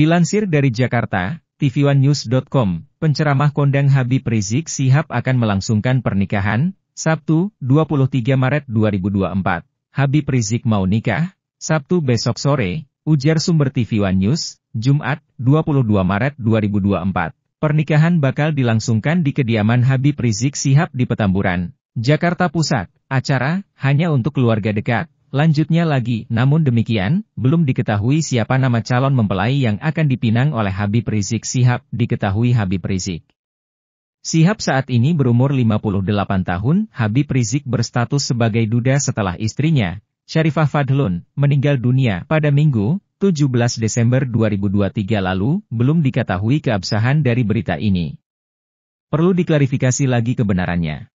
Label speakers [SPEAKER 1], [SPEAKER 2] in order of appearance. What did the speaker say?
[SPEAKER 1] Dilansir dari Jakarta, tv1news.com, penceramah kondang Habib Rizik Sihab akan melangsungkan pernikahan, Sabtu, 23 Maret 2024. Habib Rizik mau nikah, Sabtu besok sore, ujar sumber TV One News, Jumat, 22 Maret 2024. Pernikahan bakal dilangsungkan di kediaman Habib Rizik Sihab di Petamburan, Jakarta Pusat. Acara, hanya untuk keluarga dekat. Lanjutnya lagi, namun demikian, belum diketahui siapa nama calon mempelai yang akan dipinang oleh Habib Rizik Sihab, diketahui Habib Rizik. Sihab saat ini berumur 58 tahun, Habib Rizik berstatus sebagai duda setelah istrinya, Syarifah Fadlun, meninggal dunia pada Minggu, 17 Desember 2023 lalu, belum diketahui keabsahan dari berita ini. Perlu diklarifikasi lagi kebenarannya.